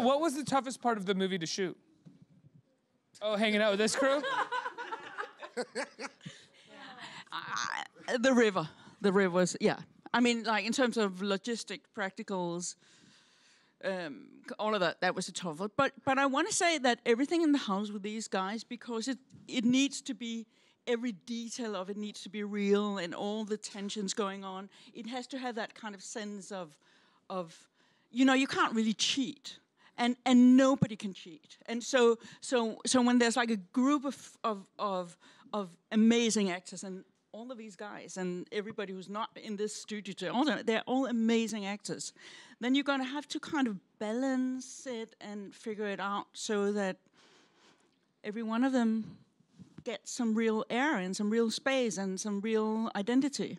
what was the toughest part of the movie to shoot? Oh, hanging out with this crew? Uh, the river. The rivers, yeah. I mean, like in terms of logistic, practicals, um, all of that, that was a tough one. But but I want to say that everything in the house with these guys, because it it needs to be every detail of it needs to be real and all the tensions going on. It has to have that kind of sense of of you know you can't really cheat. And, and nobody can cheat. And so so so when there's like a group of of of, of amazing actors and all of these guys and everybody who's not in this studio today, they're all amazing actors. Then you're going to have to kind of balance it and figure it out so that every one of them gets some real air and some real space and some real identity.